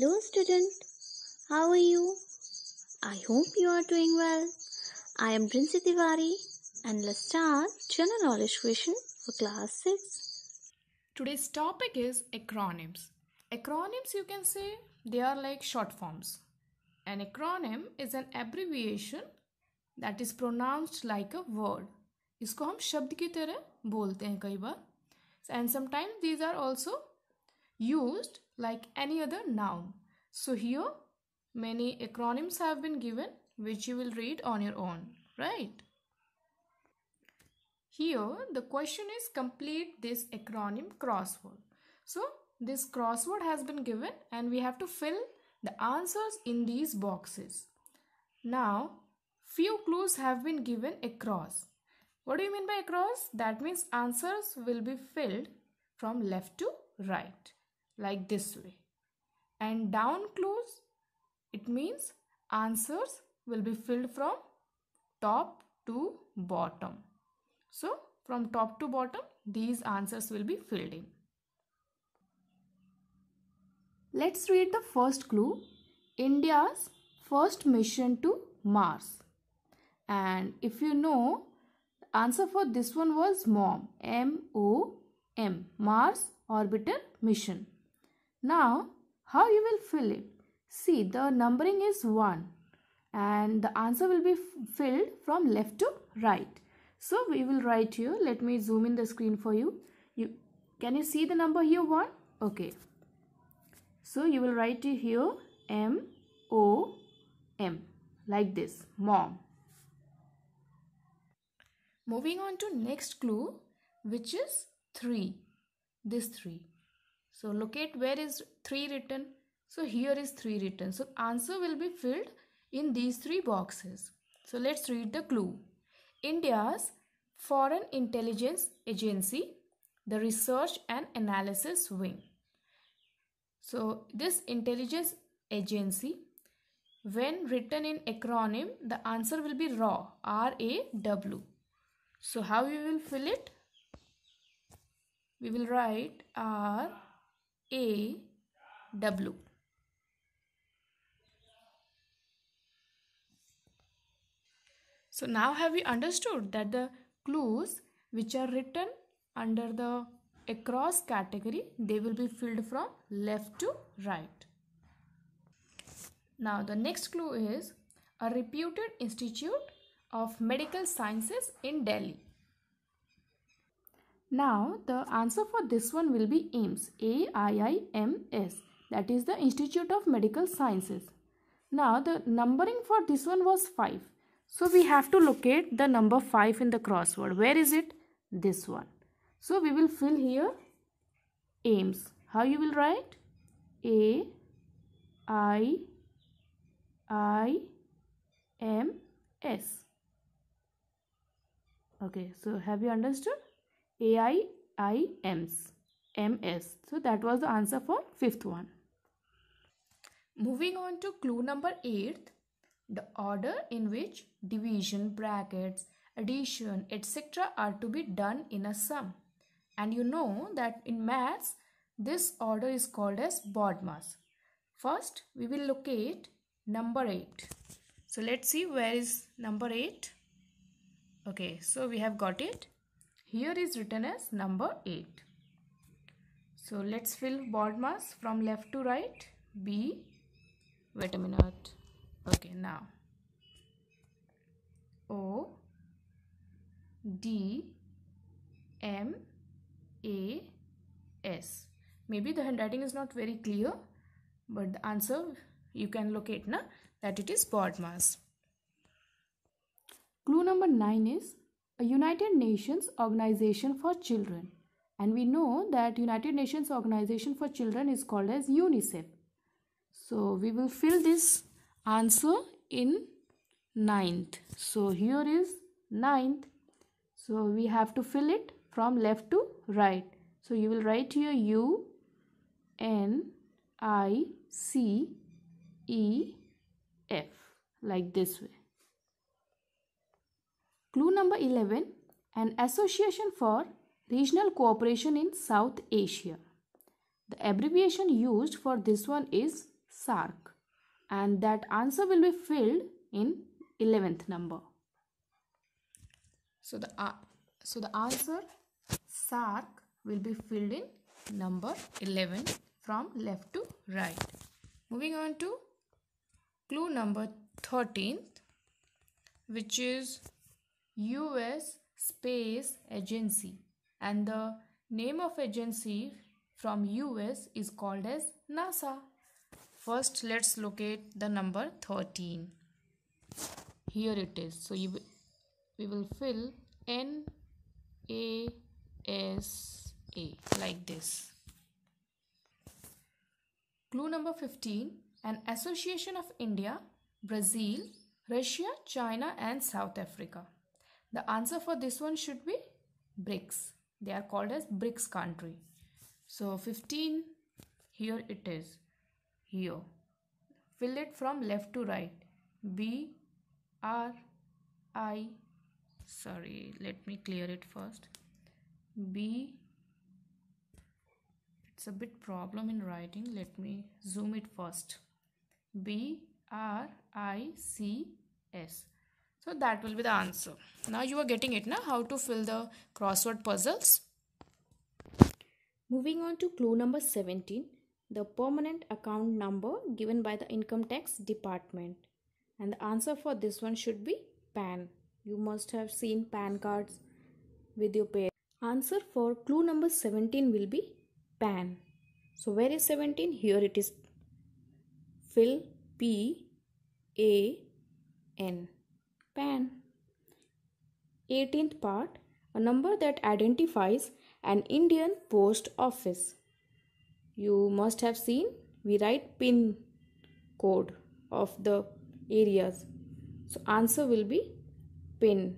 Hello, student. How are you? I hope you are doing well. I am Princy Tiwari, and let's start General Knowledge question for Class 6. Today's topic is acronyms. Acronyms, you can say, they are like short forms. An acronym is an abbreviation that is pronounced like a word. इसको हम शब्द की तरह बोलते हैं कई बार and sometimes these are also used like any other noun. So here many acronyms have been given which you will read on your own, right? Here the question is complete this acronym crossword. So this crossword has been given and we have to fill the answers in these boxes. Now few clues have been given across. What do you mean by across? That means answers will be filled from left to right like this way. And down clues, it means answers will be filled from top to bottom. So from top to bottom, these answers will be filled in. Let's read the first clue. India's first mission to Mars. And if you know, answer for this one was MOM. M-O-M. Mars Orbital Mission. Now, how you will fill it? See, the numbering is 1 and the answer will be filled from left to right. So, we will write here. Let me zoom in the screen for you. you can you see the number here 1? Okay. So, you will write here M O M like this mom. Moving on to next clue which is 3. This 3. So locate where is 3 written. So here is 3 written. So answer will be filled in these three boxes. So let's read the clue. India's Foreign Intelligence Agency, the Research and Analysis Wing. So this intelligence agency, when written in acronym, the answer will be RAW, R-A-W. So how we will fill it? We will write R a W. So now have we understood that the clues which are written under the across category they will be filled from left to right. Now the next clue is a reputed institute of medical sciences in Delhi. Now the answer for this one will be AIIMS, A-I-I-M-S. That is the Institute of Medical Sciences. Now the numbering for this one was 5. So we have to locate the number 5 in the crossword. Where is it? This one. So we will fill here AIIMS. How you will write? A I I M S. Okay, so have you understood? AIIMS. MS. So that was the answer for fifth one. Moving on to clue number 8. The order in which division, brackets, addition, etc. are to be done in a sum. And you know that in maths, this order is called as BODMAS. First, we will locate number 8. So let's see where is number 8. Okay, so we have got it. Here is written as number 8. So let's fill BODMAS from left to right. B. Wait a minute. Okay, now. O. D. M. A. S. Maybe the handwriting is not very clear. But the answer you can locate na that it is BODMAS. Clue number 9 is a United Nations Organization for Children. And we know that United Nations Organization for Children is called as UNICEF. So we will fill this answer in ninth. So here is ninth. So we have to fill it from left to right. So you will write here U N I C E F like this way. Clue number 11 An association for regional cooperation in South Asia. The abbreviation used for this one is SAARC and that answer will be filled in 11th number. So the uh, so the answer SAARC will be filled in number 11 from left to right. Moving on to clue number 13th which is US Space Agency and the name of agency from US is called as NASA. First let's locate the number 13. Here it is. So you we will fill N A S A like this. Clue number 15 An association of India, Brazil, Russia, China, and South Africa. The answer for this one should be BRICS. They are called as BRICS country. So 15 here it is. Here. Fill it from left to right. B R I sorry let me clear it first B it's a bit problem in writing let me zoom it first B R I C S so that will be the answer. Now you are getting it now how to fill the crossword puzzles. Moving on to clue number 17 the permanent account number given by the income tax department. And the answer for this one should be pan. You must have seen pan cards with your parents answer for clue number 17 will be pan. So where is 17 here it is. Fill p a n pan 18th part a number that identifies an indian post office. You must have seen we write pin code of the areas. So answer will be pin.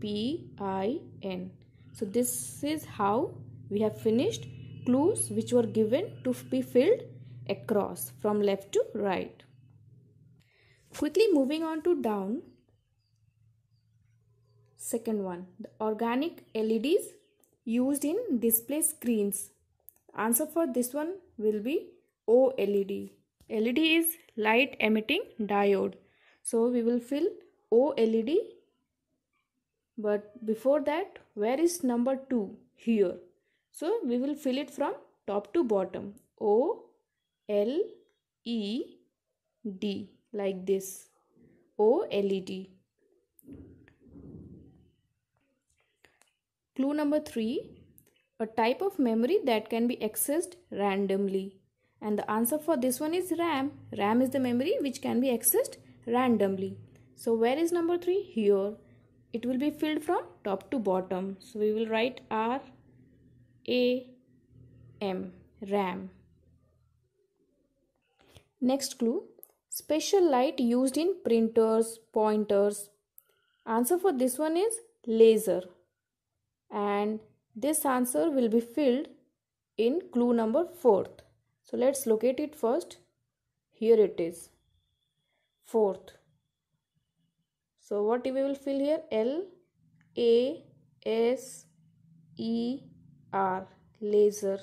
P i n. So this is how we have finished clues which were given to be filled across from left to right quickly moving on to down second one the organic leds used in display screens answer for this one will be oled LED is light emitting diode. So we will fill OLED. But before that, where is number 2? Here. So we will fill it from top to bottom. O L E D like this. OLED. Clue number 3. A type of memory that can be accessed randomly. And the answer for this one is RAM. RAM is the memory which can be accessed randomly. So where is number 3? Here. It will be filled from top to bottom. So we will write R A M RAM. Next clue. Special light used in printers, pointers. Answer for this one is laser. And this answer will be filled in clue number 4th. So let's locate it first. Here it is. Fourth. So what we will fill here? L A S E R laser.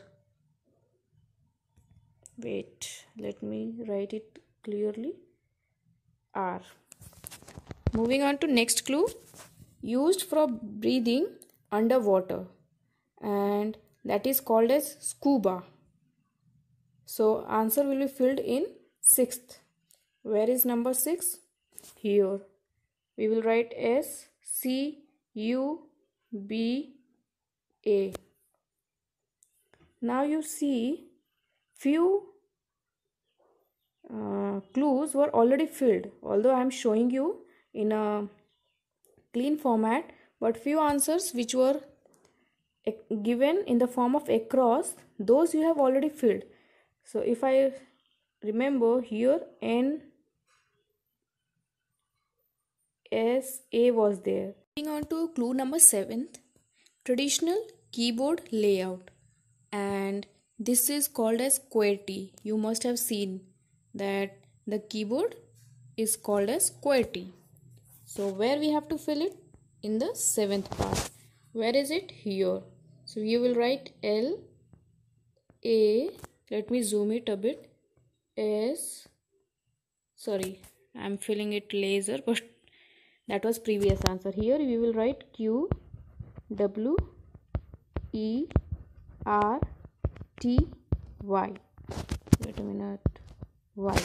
Wait, let me write it clearly. R. Moving on to next clue. Used for breathing underwater and that is called as scuba. So answer will be filled in sixth. Where is number 6? Here. We will write S C U B A. Now you see few uh, clues were already filled although I am showing you in a clean format but few answers which were given in the form of across those you have already filled so if I remember here N S A was there. Moving on to clue number 7th traditional keyboard layout and this is called as QWERTY. You must have seen that the keyboard is called as QWERTY. So where we have to fill it? In the seventh part. Where is it? Here. So you will write L A let me zoom it a bit is sorry i'm filling it laser but that was previous answer here we will write q w e r t y wait a minute y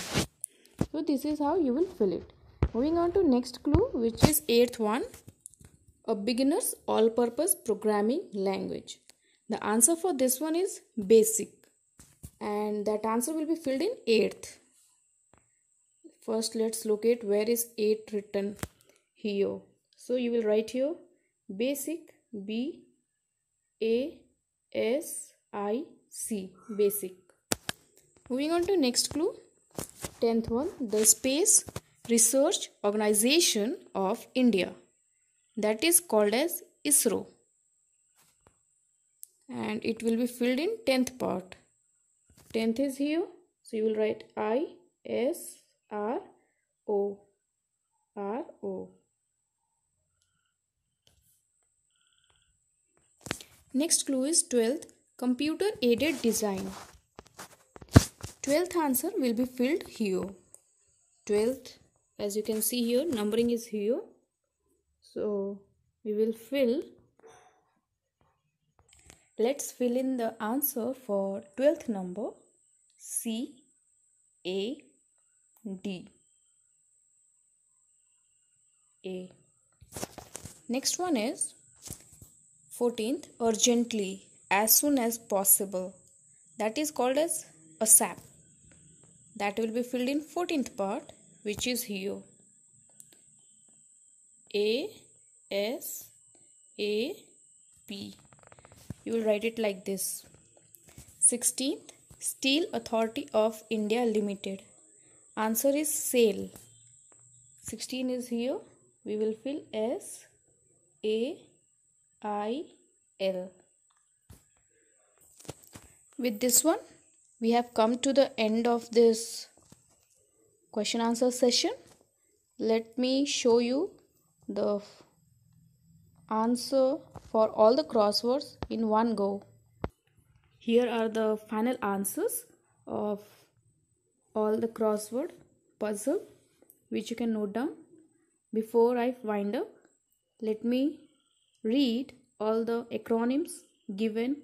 so this is how you will fill it. Moving on to next clue which is eighth one. A beginner's all purpose programming language. The answer for this one is basic. And that answer will be filled in eighth. First let's locate where is 8 written here. So you will write here basic b a s i c. Basic. Moving on to next clue 10th one the space research organization of india. That is called as isro. And it will be filled in 10th part. 10th is here. So you will write i s r o. R o. Next clue is 12th computer aided design 12th answer will be filled here 12th as you can see here numbering is here so we will fill let's fill in the answer for 12th number C A D A. Next one is 14th urgently as soon as possible. That is called as ASAP. That will be filled in 14th part which is here. A S A P. You will write it like this. 16th Steel Authority of India Limited. Answer is SAIL 16 is here. We will fill S A I L. With this one, we have come to the end of this question answer session. Let me show you the answer for all the crosswords in one go. Here are the final answers of all the crossword puzzle which you can note down. Before I wind up, let me read all the acronyms given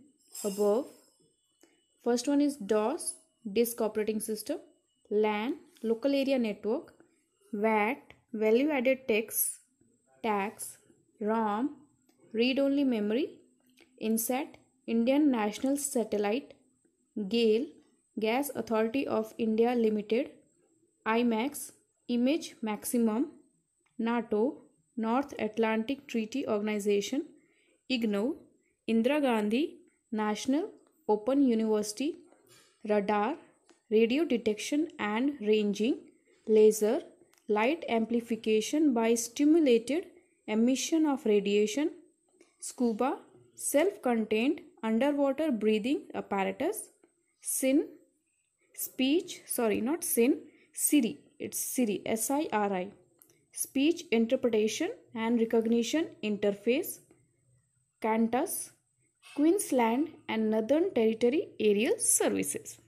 above. First one is DOS, Disk Operating System, LAN, Local Area Network, VAT, Value Added Tax, Tax, ROM, Read Only Memory, INSAT, Indian National Satellite, GAIL, Gas Authority of India Limited, IMAX, Image Maximum, NATO, North Atlantic Treaty Organization, IGNOU, Indira Gandhi National Open University, Radar, Radio Detection and Ranging, Laser, Light Amplification by Stimulated Emission of Radiation, Scuba, Self-Contained underwater breathing apparatus sin speech sorry not sin siri it's siri s i r i speech interpretation and recognition interface qantas queensland and northern territory aerial services